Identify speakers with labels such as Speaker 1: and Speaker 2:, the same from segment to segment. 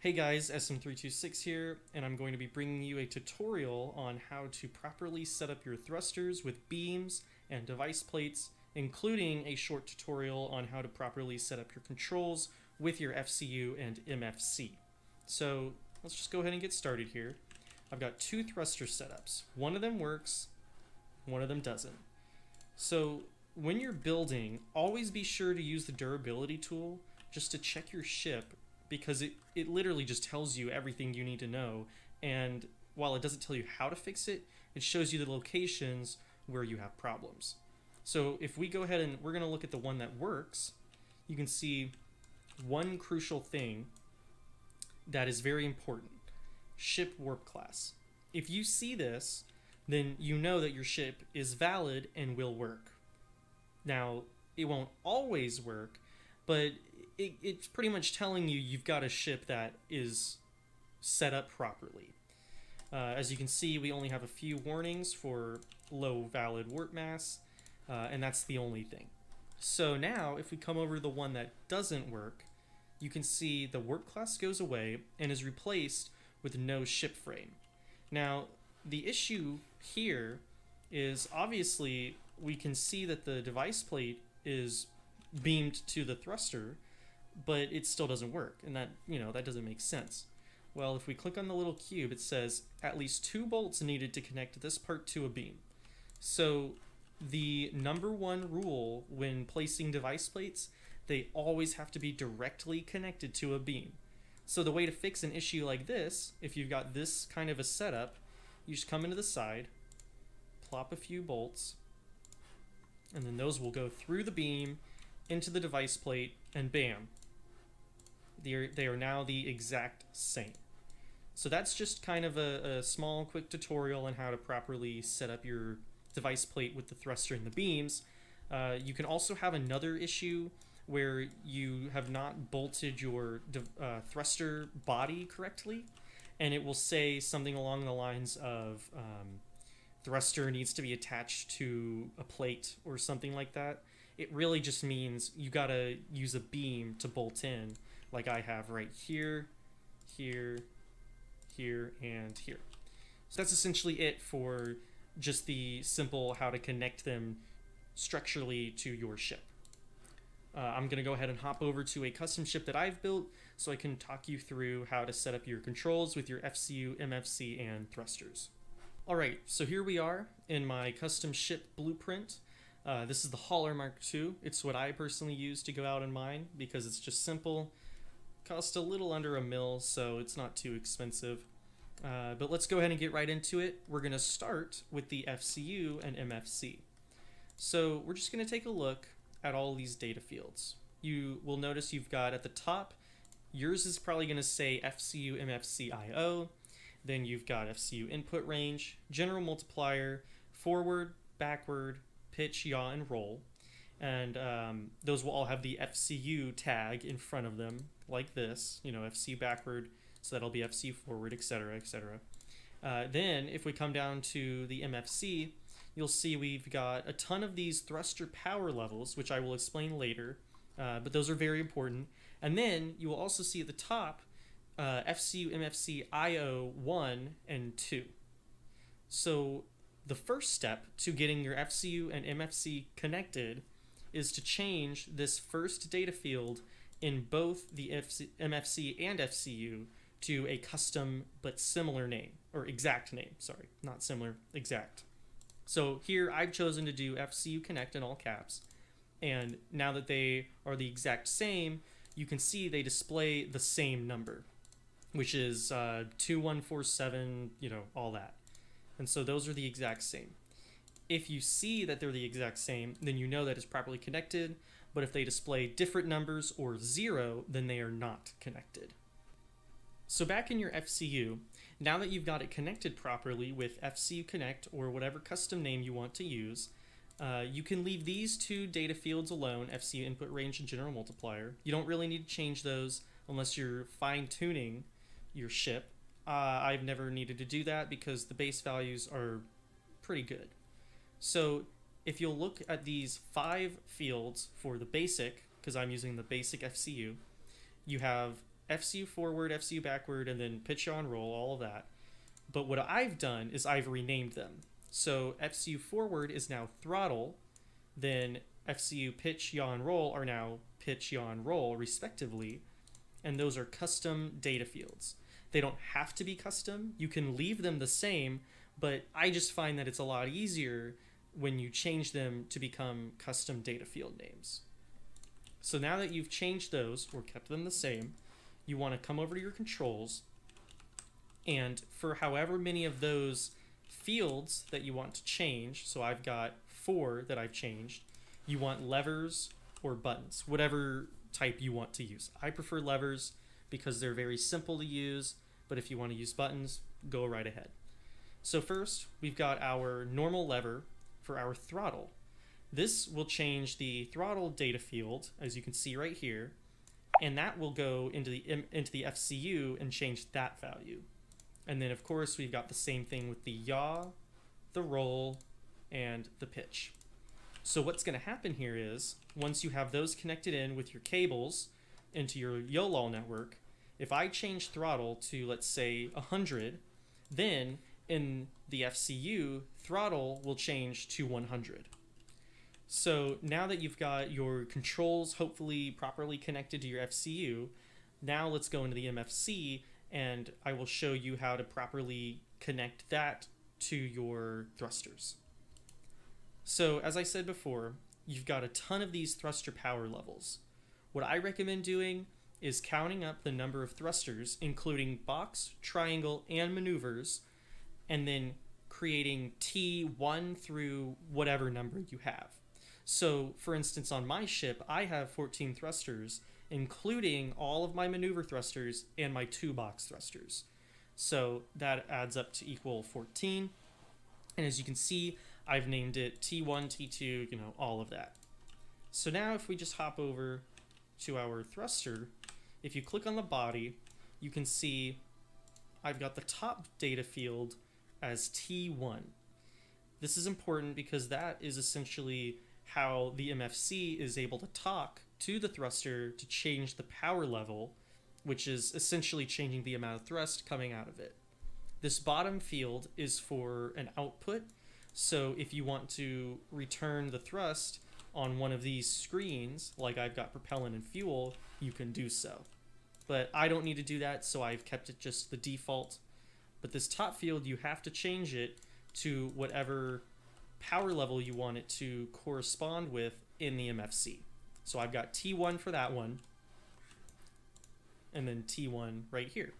Speaker 1: Hey guys, SM326 here, and I'm going to be bringing you a tutorial on how to properly set up your thrusters with beams and device plates, including a short tutorial on how to properly set up your controls with your FCU and MFC. So let's just go ahead and get started here. I've got two thruster setups. One of them works, one of them doesn't. So when you're building, always be sure to use the durability tool just to check your ship because it, it literally just tells you everything you need to know. And while it doesn't tell you how to fix it, it shows you the locations where you have problems. So if we go ahead and we're going to look at the one that works, you can see one crucial thing that is very important. Ship warp class. If you see this, then you know that your ship is valid and will work. Now, it won't always work, but it, it's pretty much telling you you've got a ship that is set up properly. Uh, as you can see, we only have a few warnings for low valid warp mass, uh, and that's the only thing. So now, if we come over to the one that doesn't work, you can see the warp class goes away and is replaced with no ship frame. Now, the issue here is obviously we can see that the device plate is beamed to the thruster, but it still doesn't work. And that, you know, that doesn't make sense. Well, if we click on the little cube, it says at least two bolts needed to connect this part to a beam. So the number one rule when placing device plates, they always have to be directly connected to a beam. So the way to fix an issue like this, if you've got this kind of a setup, you just come into the side, plop a few bolts, and then those will go through the beam into the device plate, and bam, they are, they are now the exact same. So that's just kind of a, a small, quick tutorial on how to properly set up your device plate with the thruster and the beams. Uh, you can also have another issue where you have not bolted your uh, thruster body correctly, and it will say something along the lines of um, thruster needs to be attached to a plate or something like that. It really just means you gotta use a beam to bolt in like I have right here, here, here, and here. So that's essentially it for just the simple how to connect them structurally to your ship. Uh, I'm going to go ahead and hop over to a custom ship that I've built so I can talk you through how to set up your controls with your FCU, MFC, and thrusters. Alright, so here we are in my custom ship blueprint. Uh, this is the Hauler Mark II. It's what I personally use to go out and mine because it's just simple cost a little under a mil, so it's not too expensive. Uh, but let's go ahead and get right into it. We're going to start with the FCU and MFC. So we're just going to take a look at all these data fields. You will notice you've got at the top, yours is probably going to say FCU MFC IO. Then you've got FCU input range, general multiplier, forward, backward, pitch, yaw, and roll and um, those will all have the FCU tag in front of them, like this, you know, FC backward, so that'll be FC forward, etc., etc. Uh, then, if we come down to the MFC, you'll see we've got a ton of these thruster power levels, which I will explain later, uh, but those are very important. And then you will also see at the top uh, FCU, MFC, IO 1 and 2. So the first step to getting your FCU and MFC connected is to change this first data field in both the FC, MFC and FCU to a custom but similar name, or exact name, sorry, not similar, exact. So here I've chosen to do FCU Connect in all caps, and now that they are the exact same, you can see they display the same number, which is uh, 2147, you know, all that. And so those are the exact same. If you see that they're the exact same, then you know that it's properly connected, but if they display different numbers or zero, then they are not connected. So back in your FCU, now that you've got it connected properly with FCU Connect or whatever custom name you want to use, uh, you can leave these two data fields alone, FCU input range and general multiplier. You don't really need to change those unless you're fine tuning your ship. Uh, I've never needed to do that because the base values are pretty good. So if you'll look at these five fields for the basic, because I'm using the basic FCU, you have FCU forward, FCU backward, and then pitch on roll, all of that. But what I've done is I've renamed them. So FCU forward is now throttle, then FCU pitch, yaw, and roll are now pitch, yaw, and roll, respectively. And those are custom data fields. They don't have to be custom. You can leave them the same, but I just find that it's a lot easier when you change them to become custom data field names. So now that you've changed those or kept them the same, you want to come over to your controls and for however many of those fields that you want to change, so I've got four that I've changed, you want levers or buttons, whatever type you want to use. I prefer levers because they're very simple to use, but if you want to use buttons, go right ahead. So first, we've got our normal lever for our throttle. This will change the throttle data field, as you can see right here, and that will go into the into the FCU and change that value. And then of course we've got the same thing with the yaw, the roll, and the pitch. So what's going to happen here is once you have those connected in with your cables into your YOLOL network, if I change throttle to let's say 100, then in the FCU, throttle will change to 100. So now that you've got your controls hopefully properly connected to your FCU, now let's go into the MFC and I will show you how to properly connect that to your thrusters. So as I said before, you've got a ton of these thruster power levels. What I recommend doing is counting up the number of thrusters, including box, triangle, and maneuvers, and then creating T1 through whatever number you have. So, for instance, on my ship, I have 14 thrusters, including all of my maneuver thrusters and my two box thrusters. So that adds up to equal 14. And as you can see, I've named it T1, T2, you know, all of that. So now if we just hop over to our thruster, if you click on the body, you can see I've got the top data field as T1. This is important because that is essentially how the MFC is able to talk to the thruster to change the power level, which is essentially changing the amount of thrust coming out of it. This bottom field is for an output, so if you want to return the thrust on one of these screens, like I've got propellant and fuel, you can do so. But I don't need to do that, so I've kept it just the default. But this top field, you have to change it to whatever power level you want it to correspond with in the MFC. So I've got T1 for that one, and then T1 right here.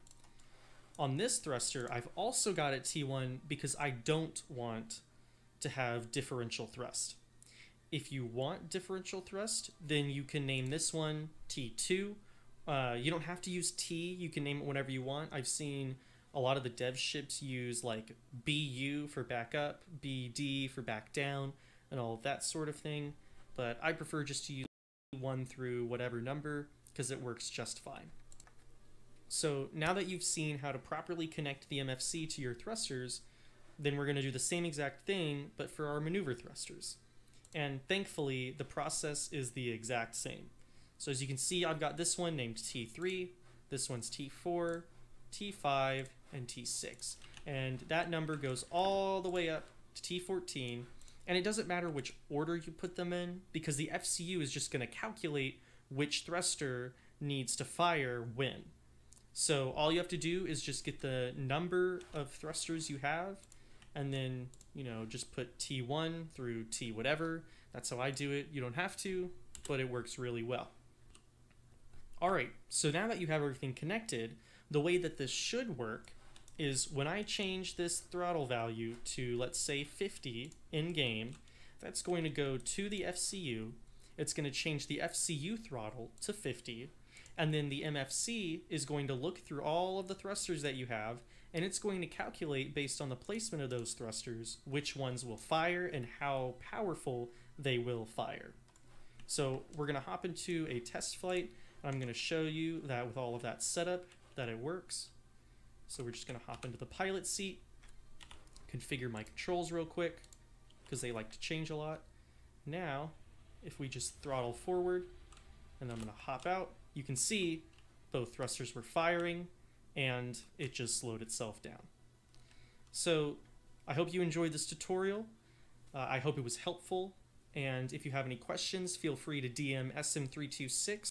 Speaker 1: On this thruster, I've also got it T1 because I don't want to have differential thrust. If you want differential thrust, then you can name this one T2. Uh, you don't have to use T, you can name it whatever you want. I've seen a lot of the dev ships use like BU for backup, BD for back down, and all that sort of thing. But I prefer just to use one through whatever number because it works just fine. So now that you've seen how to properly connect the MFC to your thrusters, then we're going to do the same exact thing, but for our maneuver thrusters. And thankfully, the process is the exact same. So as you can see, I've got this one named T3, this one's T4, T5, and T6. And that number goes all the way up to T14. And it doesn't matter which order you put them in because the FCU is just going to calculate which thruster needs to fire when. So all you have to do is just get the number of thrusters you have and then, you know, just put T1 through T whatever. That's how I do it. You don't have to, but it works really well. All right, so now that you have everything connected, the way that this should work is when I change this throttle value to, let's say, 50 in game, that's going to go to the FCU. It's going to change the FCU throttle to 50. And then the MFC is going to look through all of the thrusters that you have, and it's going to calculate based on the placement of those thrusters which ones will fire and how powerful they will fire. So we're going to hop into a test flight. I'm going to show you that with all of that setup, that it works. So we're just going to hop into the pilot seat, configure my controls real quick, because they like to change a lot. Now, if we just throttle forward, and I'm going to hop out, you can see both thrusters were firing and it just slowed itself down. So I hope you enjoyed this tutorial. Uh, I hope it was helpful. And if you have any questions, feel free to DM SM326